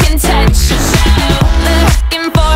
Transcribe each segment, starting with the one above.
Can touch. Looking for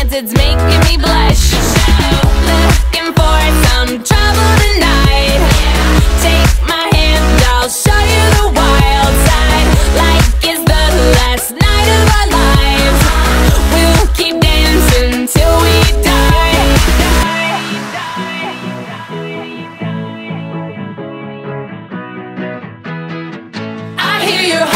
dance, it's making me blush. Looking for some trouble tonight. Take my hand, I'll show you the wild side. Like it's the last night of our lives. We'll keep dancing till we die. I hear your